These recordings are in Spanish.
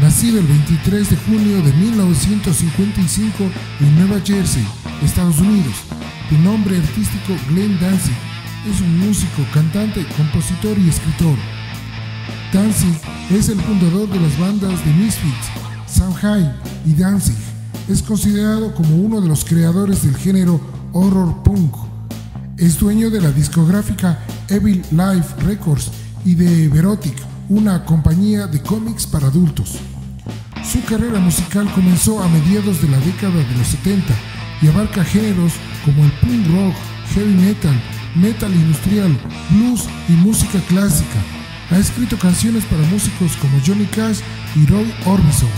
Nacido el 23 de junio de 1955 en Nueva Jersey, Estados Unidos, de nombre artístico Glenn Danzig, es un músico, cantante, compositor y escritor. Danzig es el fundador de las bandas de Misfits, Samhain y Danzig. Es considerado como uno de los creadores del género horror punk. Es dueño de la discográfica Evil Life Records y de Verotic, una compañía de cómics para adultos. Su carrera musical comenzó a mediados de la década de los 70 y abarca géneros como el punk rock, heavy metal, metal industrial, blues y música clásica. Ha escrito canciones para músicos como Johnny Cash y Roy Orbison.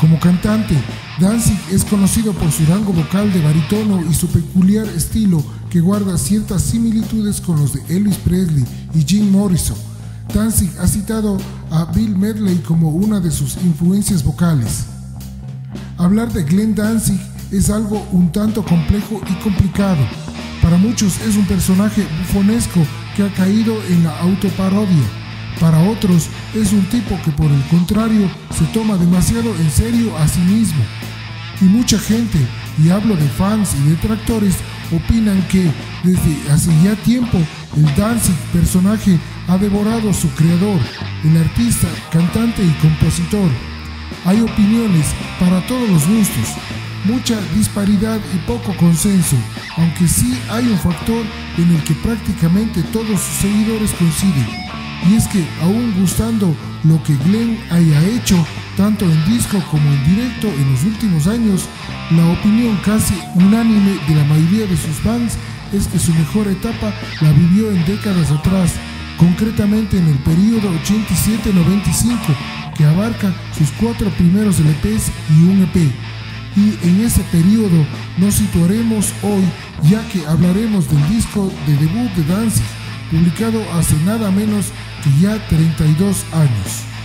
Como cantante, Danzig es conocido por su rango vocal de baritono y su peculiar estilo que guarda ciertas similitudes con los de Elvis Presley y Jim Morrison. Danzig ha citado a Bill Medley como una de sus influencias vocales. Hablar de Glenn Danzig es algo un tanto complejo y complicado. Para muchos es un personaje bufonesco que ha caído en la autoparodia. Para otros es un tipo que por el contrario se toma demasiado en serio a sí mismo. Y mucha gente, y hablo de fans y detractores, opinan que desde hace ya tiempo el Danzig personaje ha devorado a su creador, el artista, cantante y compositor. Hay opiniones para todos los gustos, mucha disparidad y poco consenso, aunque sí hay un factor en el que prácticamente todos sus seguidores coinciden, y es que aún gustando lo que Glenn haya hecho, tanto en disco como en directo en los últimos años, la opinión casi unánime de la mayoría de sus fans es que su mejor etapa la vivió en décadas atrás, concretamente en el periodo 87-95, que abarca sus cuatro primeros LPs y un EP. Y en ese periodo nos situaremos hoy, ya que hablaremos del disco de debut de Danzig, publicado hace nada menos que ya 32 años.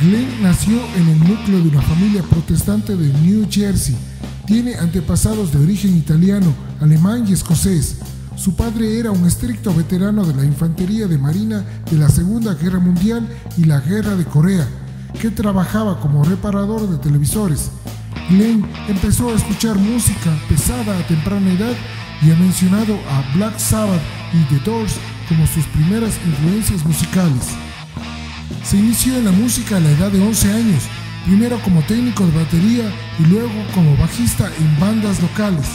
Glenn nació en el núcleo de una familia protestante de New Jersey. Tiene antepasados de origen italiano, alemán y escocés. Su padre era un estricto veterano de la infantería de marina de la Segunda Guerra Mundial y la Guerra de Corea, que trabajaba como reparador de televisores. Glenn empezó a escuchar música pesada a temprana edad y ha mencionado a Black Sabbath y The Doors como sus primeras influencias musicales. Se inició en la música a la edad de 11 años, primero como técnico de batería y luego como bajista en bandas locales.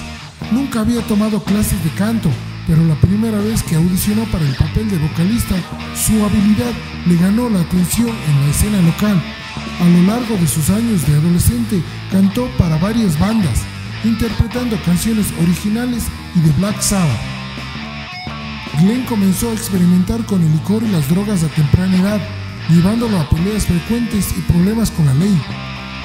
Nunca había tomado clases de canto, pero la primera vez que audicionó para el papel de vocalista, su habilidad le ganó la atención en la escena local. A lo largo de sus años de adolescente, cantó para varias bandas, interpretando canciones originales y de Black Sabbath. Glenn comenzó a experimentar con el licor y las drogas a temprana edad, llevándolo a peleas frecuentes y problemas con la ley.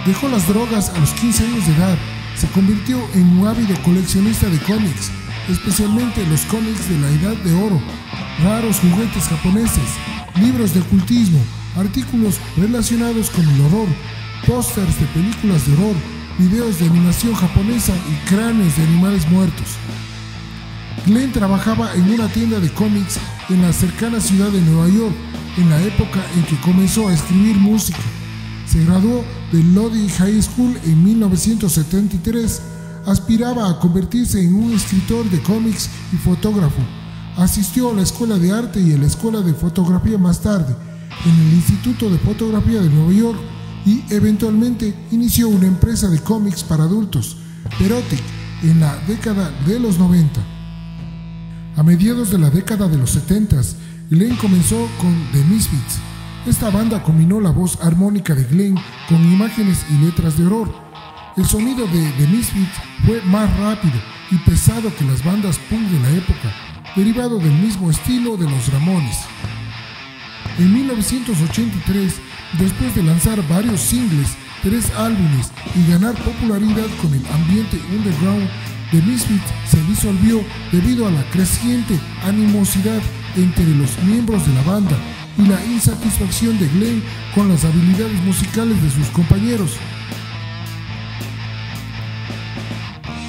Dejó las drogas a los 15 años de edad, se convirtió en un ávido coleccionista de cómics, especialmente los cómics de la Edad de Oro, raros juguetes japoneses, libros de ocultismo, artículos relacionados con el horror, pósters de películas de horror, videos de animación japonesa y cráneos de animales muertos. Glenn trabajaba en una tienda de cómics en la cercana ciudad de Nueva York en la época en que comenzó a escribir música. Se graduó del Lodi High School en 1973. Aspiraba a convertirse en un escritor de cómics y fotógrafo. Asistió a la Escuela de Arte y a la Escuela de Fotografía más tarde, en el Instituto de Fotografía de Nueva York y eventualmente inició una empresa de cómics para adultos, Perotic, en la década de los 90. A mediados de la década de los 70, Glenn comenzó con The Misfits. Esta banda combinó la voz armónica de Glenn con imágenes y letras de horror. El sonido de The Misfits fue más rápido y pesado que las bandas punk de la época, derivado del mismo estilo de los Ramones. En 1983, después de lanzar varios singles, tres álbumes y ganar popularidad con el ambiente underground, The Misfits se disolvió debido a la creciente animosidad entre los miembros de la banda y la insatisfacción de Glenn con las habilidades musicales de sus compañeros.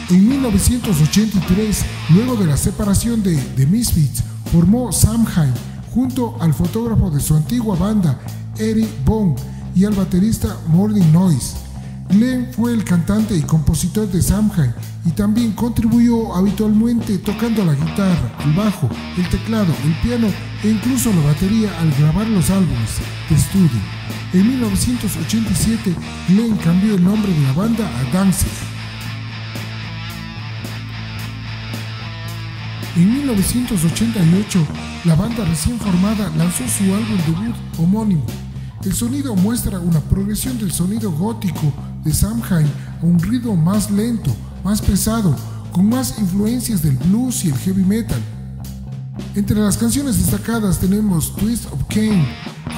En 1983, luego de la separación de The Misfits, formó Samhain junto al fotógrafo de su antigua banda, Eric Bond, y al baterista Morning Noise. Glenn fue el cantante y compositor de Samhain y también contribuyó habitualmente tocando la guitarra, el bajo, el teclado, el piano e incluso la batería al grabar los álbumes de estudio. En 1987, Glenn cambió el nombre de la banda a Danzig. En 1988, la banda recién formada lanzó su álbum debut homónimo. El sonido muestra una progresión del sonido gótico de Samhain a un ritmo más lento, más pesado, con más influencias del blues y el heavy metal. Entre las canciones destacadas tenemos Twist of Cain,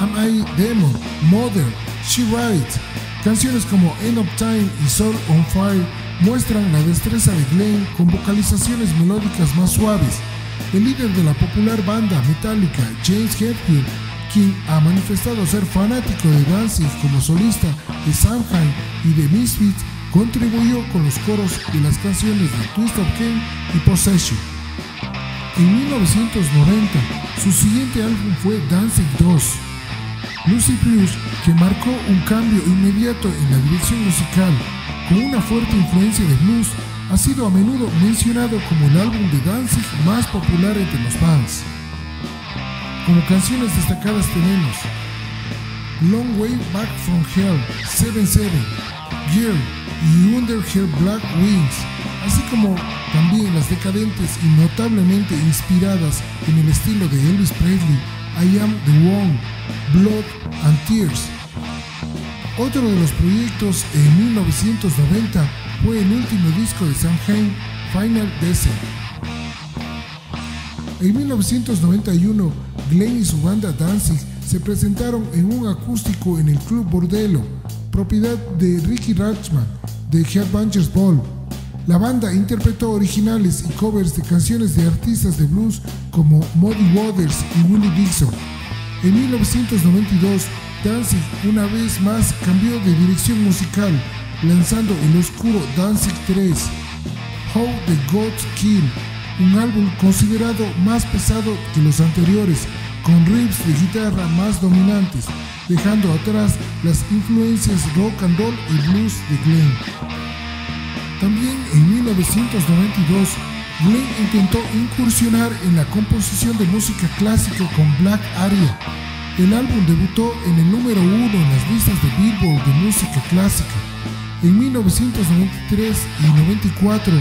Am I Demon, Mother, She Writes. Canciones como End of Time y Soul on Fire muestran la destreza de Glenn con vocalizaciones melódicas más suaves. El líder de la popular banda metálica, James Hetfield, quien ha manifestado ser fanático de Danzig como solista de Samhain y de Misfits, contribuyó con los coros de las canciones de Twist of y Possession. En 1990, su siguiente álbum fue Danzig 2. Lucy Blues, que marcó un cambio inmediato en la dirección musical, con una fuerte influencia de blues, ha sido a menudo mencionado como el álbum de Danzig más popular entre los fans. Como canciones destacadas tenemos Long Way Back from Hell, 7-7, Gear y Under Her Black Wings, así como también las decadentes y notablemente inspiradas en el estilo de Elvis Presley, I Am the One, Blood and Tears. Otro de los proyectos en 1990 fue el último disco de Samhain, Final Descent. En 1991, Glenn y su banda Danzig se presentaron en un acústico en el Club Bordello, propiedad de Ricky Rachman de Headbangers Ball. La banda interpretó originales y covers de canciones de artistas de blues como Muddy Waters y Willie Dixon. En 1992, Danzig una vez más cambió de dirección musical, lanzando el oscuro Danzig 3, How the Gods Kill, un álbum considerado más pesado que los anteriores, con riffs de guitarra más dominantes, dejando atrás las influencias rock and roll y blues de Glenn. También en 1992, Glenn intentó incursionar en la composición de música clásica con Black Aria. El álbum debutó en el número uno en las listas de Billboard de música clásica. En 1993 y 94,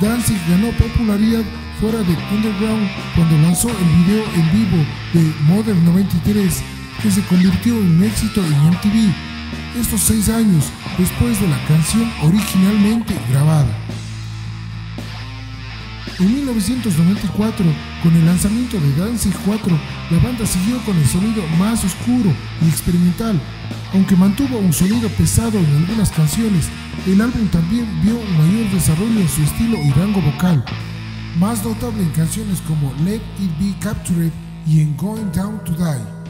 Danzig ganó popularidad fuera de underground cuando lanzó el video en vivo de Modern 93, que se convirtió en un éxito en MTV, estos seis años después de la canción originalmente grabada. En 1994, con el lanzamiento de Danzig 4, la banda siguió con el sonido más oscuro y experimental. Aunque mantuvo un sonido pesado en algunas canciones, el álbum también vio un mayor desarrollo en su estilo y rango vocal, más notable en canciones como Let It Be Captured y en Going Down to Die.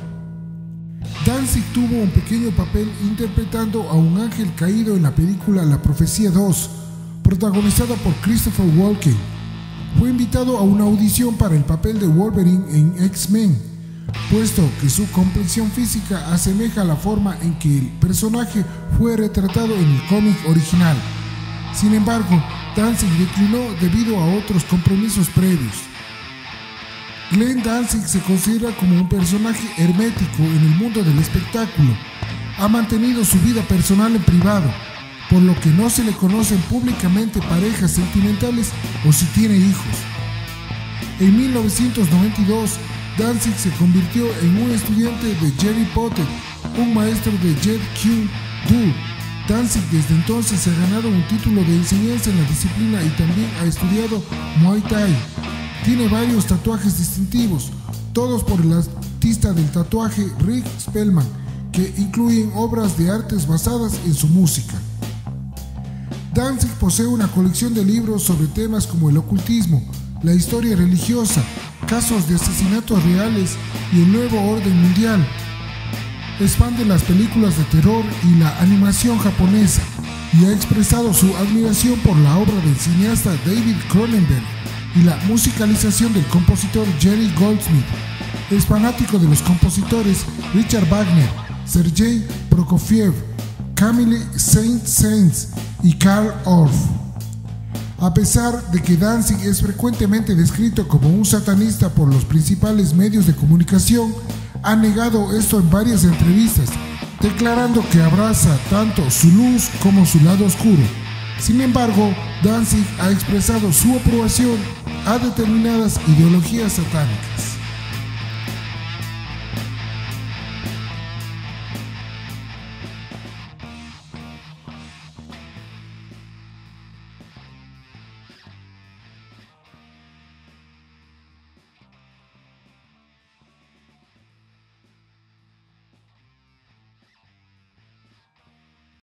Danzig tuvo un pequeño papel interpretando a un ángel caído en la película La Profecía 2, protagonizada por Christopher Walken. Fue invitado a una audición para el papel de Wolverine en X-Men, puesto que su complexión física asemeja la forma en que el personaje fue retratado en el cómic original. Sin embargo, Danzig declinó debido a otros compromisos previos. Glenn Danzig se considera como un personaje hermético en el mundo del espectáculo. Ha mantenido su vida personal en privado, por lo que no se le conocen públicamente parejas sentimentales o si tiene hijos. En 1992, Danzig se convirtió en un estudiante de Jerry Potter, un maestro de Jet Q. Do. Danzig desde entonces ha ganado un título de enseñanza en la disciplina y también ha estudiado Muay Thai. Tiene varios tatuajes distintivos, todos por el artista del tatuaje Rick Spellman, que incluyen obras de artes basadas en su música. Danzig posee una colección de libros sobre temas como el ocultismo, la historia religiosa, casos de asesinatos reales y el nuevo orden mundial. Es fan de las películas de terror y la animación japonesa y ha expresado su admiración por la obra del cineasta David Cronenberg y la musicalización del compositor Jerry Goldsmith. Es fanático de los compositores Richard Wagner, Sergei Prokofiev, Camille Saint-Saëns y Karl Orff. A pesar de que Danzig es frecuentemente descrito como un satanista por los principales medios de comunicación, ha negado esto en varias entrevistas, declarando que abraza tanto su luz como su lado oscuro. Sin embargo, Danzig ha expresado su aprobación a determinadas ideologías satánicas.